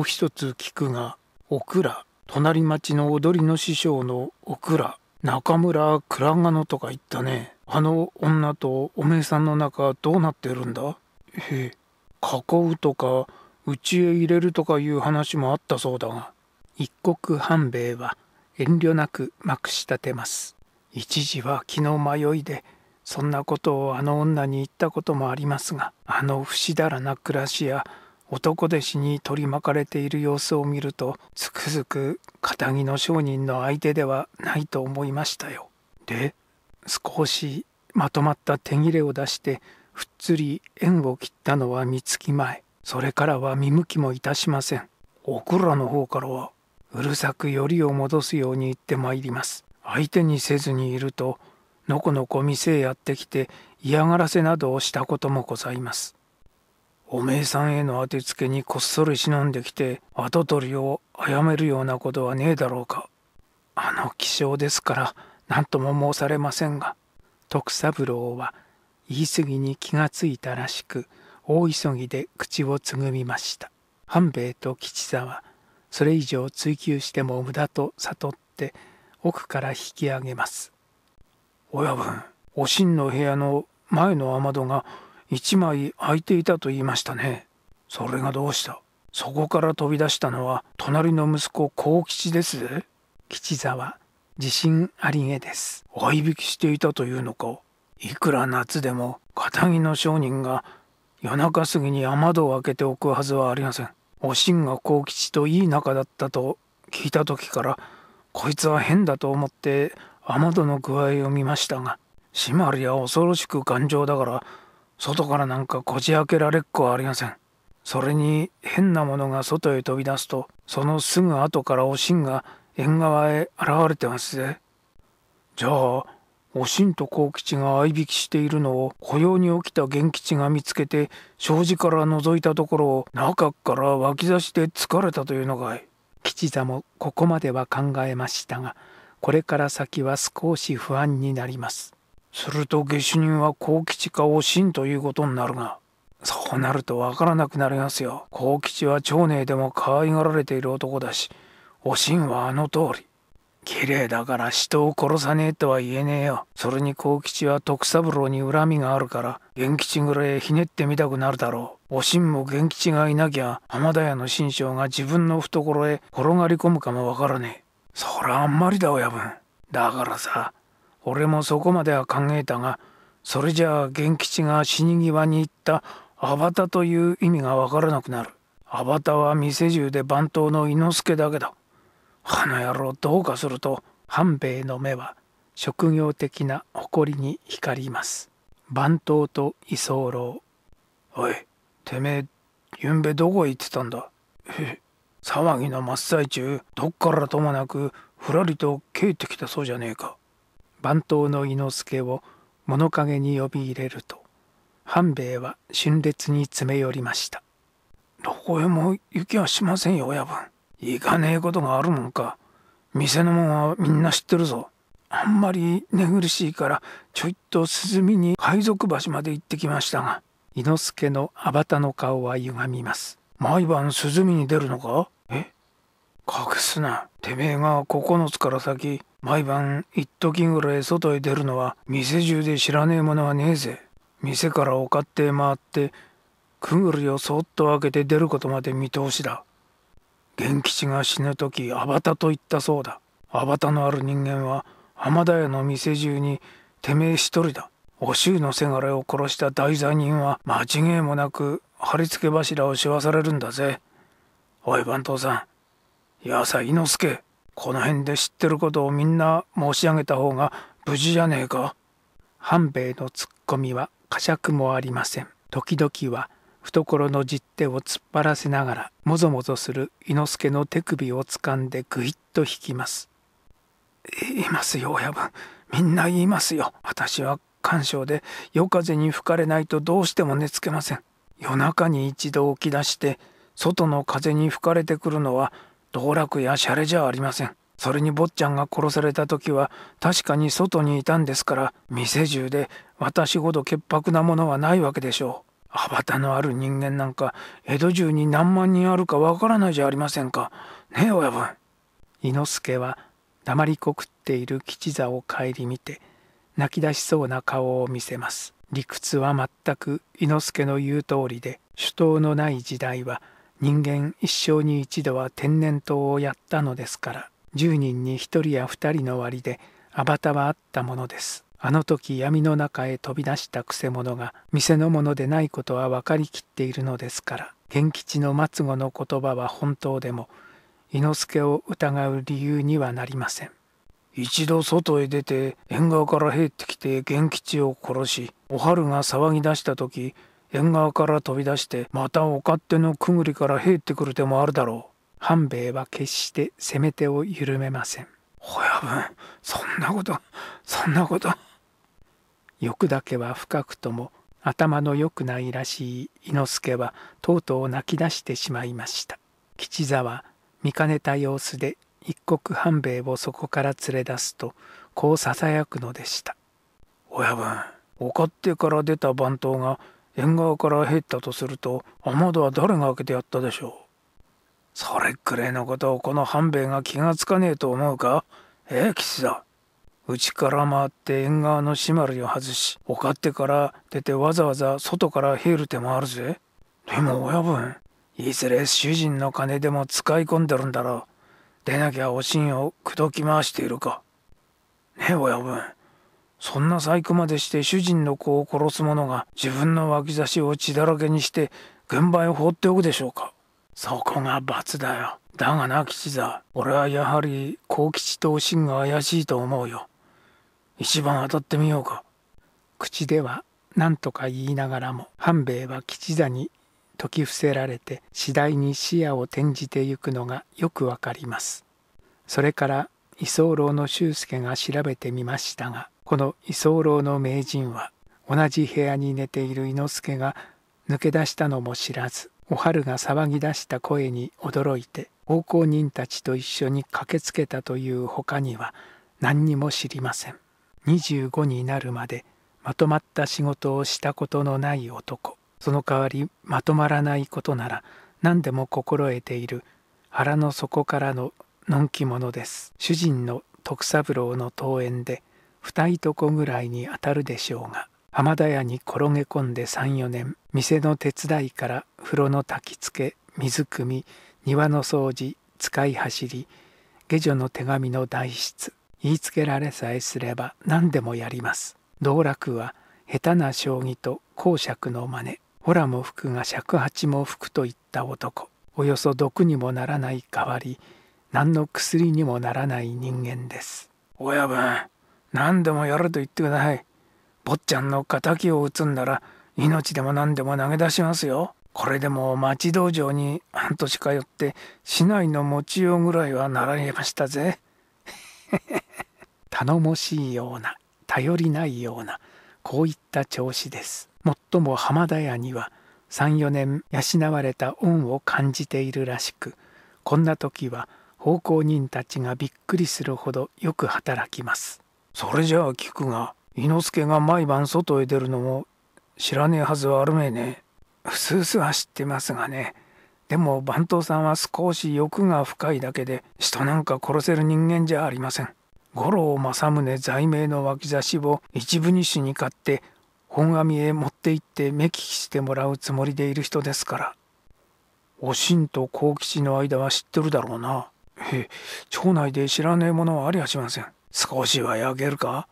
う一つ聞くがお倉隣町の踊りの師匠のお倉中村倉賀野とか言ったね。あの女とおめえさんの仲どうなってるんだ？へえ囲うとか家へ入れるとかいう話もあったそうだが一国半兵衛は遠慮なくまくし立てます。一時は気の迷いでそんなことをあの女に言ったこともありますがあの不死だらな暮らしや男弟子に取り巻かれている様子を見るとつくづく堅気の商人の相手ではないと思いましたよ。で少しまとまった手切れを出してふっつり縁を切ったのは三月前それからは見向きもいたしません。おくらの方からはうるさくよりを戻すように言ってまいります。相手にせずにいるとのこのこ店へやってきて嫌がらせなどをしたこともございます。おめえさんへの当てつけにこっそり忍んできて跡取りを殺めるようなことはねえだろうか。あの気性ですから何とも申されませんが徳三郎は言い過ぎに気がついたらしく大急ぎで口をつぐみました。半兵衛と吉沢それ以上追求しても無駄と悟って奥から引き上げます。親分おしんの部屋の前の雨戸が一枚開いていたと言いましたね。それがどうした？そこから飛び出したのは隣の息子幸吉ですぜ。吉沢自信ありげです。合いびきしていたというのかいくら夏でも片木の商人が夜中過ぎに雨戸を開けておくはずはありません。おしんが幸吉といい仲だったと聞いた時からこいつは変だと思って雨戸の具合を見ましたが締まりは恐ろしく頑丈だから外からなんかこじ開けられっこはありません。それに変なものが外へ飛び出すとそのすぐ後からおしんが縁側へ現れてますぜ。じゃあおしんと幸吉が合いびきしているのを雇用に起きた源吉が見つけて障子から覗いたところを中から脇差しで疲れたというのかい。吉座もここまでは考えましたがこれから先は少し不安になります。すると下手人は幸吉かおしんということになるが、そうなるとわからなくなりますよ。幸吉は町内でも可愛がられている男だし、おしんはあの通り。綺麗だから人を殺さねえとは言えねえよ。それに幸吉は徳三郎に恨みがあるから、源吉ぐらいひねってみたくなるだろう。おしんも源吉がいなきゃ、浜田屋の新章が自分の懐へ転がり込むかもわからねえ。そらあんまりだ親分。だからさ、俺もそこまでは考えたがそれじゃあ源吉が死に際に言った「アバタ」という意味がわからなくなる。アバタは店中で番頭の伊之助だけだ。あの野郎どうかすると半兵衛の目は職業的な誇りに光ります。番頭と居候。おい、てめえ、ゆんべどこへ行ってたんだ？え、騒ぎの真っ最中、どっからともなく、ふらりと帰ってきたそうじゃねえか。番頭の伊之助を物陰に呼び入れると半兵衛は春烈に詰め寄りました。どこへも行きはしませんよ親分。行かねえことがあるもんか。店のもんはみんな知ってるぞ。あんまり寝苦しいからちょいと涼みに海賊橋まで行ってきましたが伊之助のあばたの顔は歪みます。毎晩涼みに出るのか？え？隠すな。てめえが9つから先毎晩一時ぐらい外へ出るのは店中で知らねえものはねえぜ。店からお買って回ってくぐりをそっと開けて出ることまで見通しだ。源吉が死ぬ時アバタと言ったそうだ。アバタのある人間は浜田屋の店中にてめえ一人だ。お衆のせがれを殺した大罪人は間違いもなく貼り付け柱をしわされるんだぜ。おい番頭さん。やさ伊之助。この辺で知ってることをみんな申し上げた方が無事じゃねえか。半兵衛のツッコミは呵責もありません。時々は懐の実手を突っ張らせながらもぞもぞする伊之助の手首をつかんでぐいっと引きます。言いますよ親分。みんな言いますよ。私は干渉で夜風に吹かれないとどうしても寝つけません。夜中に一度起き出して外の風に吹かれてくるのは道楽やシャレじゃありません。それに坊ちゃんが殺された時は確かに外にいたんですから店中で私ほど潔白なものはないわけでしょう。アバタのある人間なんか江戸中に何万人あるかわからないじゃありませんか。ねえ親分。伊之助は黙りこくっている吉座を顧みて泣き出しそうな顔を見せます。理屈は全く伊之助の言う通りで首都のない時代は人間一生に一度は天然痘をやったのですから10人に1人や2人の割でアバタはあったものです。あの時闇の中へ飛び出したくせ者が店のものでないことは分かりきっているのですから源吉の末後の言葉は本当でも伊之助を疑う理由にはなりません。一度外へ出て縁側から入ってきて源吉を殺しお春が騒ぎ出した時縁側から飛び出してまたお勝手のくぐりから入ってくる手もあるだろう。半兵衛は決して攻め手を緩めません。親分そんなことそんなこと。欲だけは深くとも頭の良くないらしい伊之助はとうとう泣き出してしまいました。吉沢見かねた様子で一刻半兵衛をそこから連れ出すとこうささやくのでした。親分お勝手から出た番頭が縁側から入ったとすると雨戸は誰が開けてやったでしょう？それくらいのことをこの半兵衛が気がつかねえと思うか？ええ吉だ内から回って縁側の締まりを外しお勝手から出てわざわざ外から入る手もあるぜ。でも親分いずれ主人の金でも使い込んでるんだろう。でなきゃおしんを口説き回しているか。ねえ親分。そんな細工までして主人の子を殺す者が自分の脇差しを血だらけにして現場へ放っておくでしょうか。そこが罰だよ。だがな吉座俺はやはり幸吉とおしんが怪しいと思うよ。一番当たってみようか。口では何とか言いながらも半兵衛は吉座に説き伏せられて次第に視野を転じてゆくのがよくわかります。それから居候の修介が調べてみましたがこの居候の名人は同じ部屋に寝ている伊之助が抜け出したのも知らずお春が騒ぎ出した声に驚いて奉公人たちと一緒に駆けつけたという他には何にも知りません。25になるまでまとまった仕事をしたことのない男。その代わりまとまらないことなら何でも心得ている腹の底からののんき者です。主人の徳三郎の登園で二いとこぐらいに当たるでしょうが浜田屋に転げ込んで34年店の手伝いから風呂の焚き付け水汲み庭の掃除使い走り下女の手紙の代筆言いつけられさえすれば何でもやります。道楽は下手な将棋と公爵の真似。ホラも吹くが尺八も吹くといった男。およそ毒にもならない代わり何の薬にもならない人間です。親分何でもやると言ってください。坊ちゃんの敵を撃つんなら命でも何でも投げ出しますよ。これでも町道場に半年通って市内の持ちようぐらいは習いましたぜ。頼もしいような頼りないようなこういった調子です。もっとも浜田屋には34年養われた恩を感じているらしくこんな時は奉公人たちがびっくりするほどよく働きます。それじゃあ聞くが伊之助が毎晩外へ出るのも知らねえはずはあるめえね。ふすうすは知ってますがね。でも番頭さんは少し欲が深いだけで人なんか殺せる人間じゃありません。五郎正宗在名の脇差しを一部二種に買って本阿弥へ持って行って目利きしてもらうつもりでいる人ですから。おしんと幸吉の間は知ってるだろうな。へえ町内で知らねえものはありゃしません。少しは焼けるか？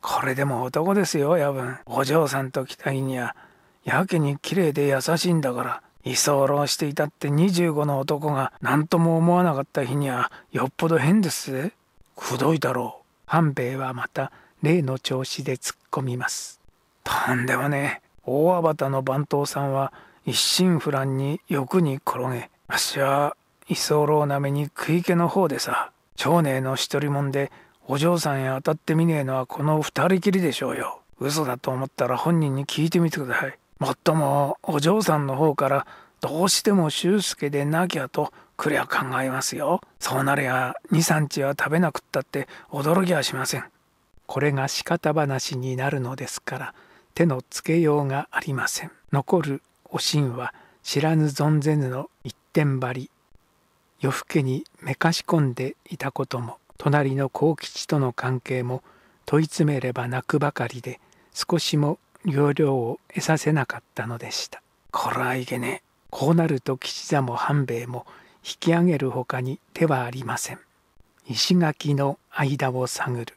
これでも男ですよ夜分。お嬢さんと来た日には。やけに綺麗で優しいんだから。居候していたって25の男が何とも思わなかった日にはよっぽど変ですぜ。くどいだろう。半兵衛はまた例の調子で突っ込みます。とんでもねえ。大アバタの番頭さんは一心不乱に欲に転げあっしは居候なめに食い気の方でさ町内の一人もんでお嬢さんへ当たってみねえのはこの二人きりでしょうよ。嘘だと思ったら本人に聞いてみてください。もっともお嬢さんの方からどうしても修介でなきゃとくりゃ考えますよ。そうなりゃ23日は食べなくったって驚きはしません。これが仕方話になるのですから手のつけようがありません。残るおしんは知らぬ存ぜぬの一点張り。夜更けにめかし込んでいたことも。隣の幸吉との関係も問い詰めれば泣くばかりで少しも要領を得させなかったのでした。こらいけねこうなると吉座も半兵衛も引き上げるほかに手はありません。石垣の間を探る。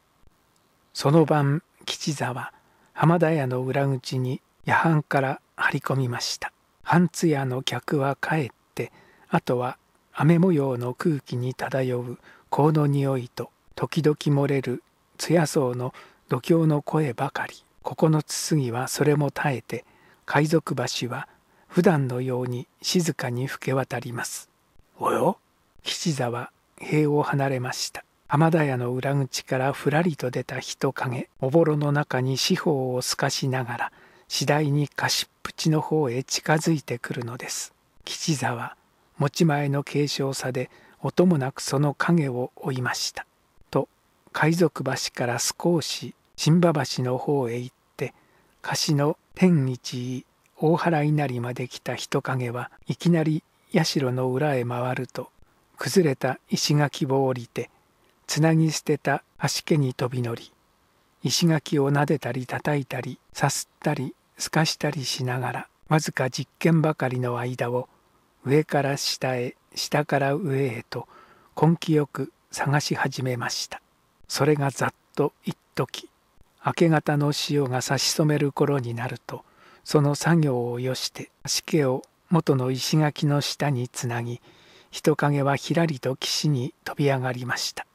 その晩吉座は浜田屋の裏口に夜半から張り込みました。半通屋の客は帰ってあとは雨模様の空気に漂う香の匂いと時々漏れる艶草の度胸の声ばかり。九つ杉はそれも耐えて海賊橋は普段のように静かに吹け渡ります。およ？吉座は塀を離れました。浜田屋の裏口からふらりと出た人影。おぼろの中に四方を透かしながら次第に菓子っぷちの方へ近づいてくるのです。吉座は持ち前の軽症さで音もなくその影を追いました。と海賊橋から少し新馬橋の方へ行って貸しの天一大原稲荷まで来た人影はいきなり社の裏へ回ると崩れた石垣を降りてつなぎ捨てた足毛に飛び乗り石垣を撫でたり叩いたりさすったりすかしたりしながらわずか実験ばかりの間を上から下へ下から上へと根気よく探し始めました。それがざっと一時。明け方の潮が差し染める頃になるとその作業をよして足毛を元の石垣の下につなぎ人影はひらりと岸に飛び上がりました。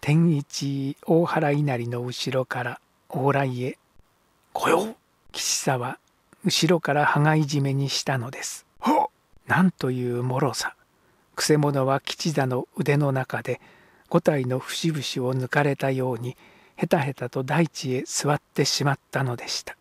天一大原稲荷の後ろから往来へ「来よ!」岸佐は後ろから羽交い締めにしたのです。なんという脆さくせ者は吉田の腕の中で五体の節々を抜かれたようにヘタヘタと大地へ座ってしまったのでした。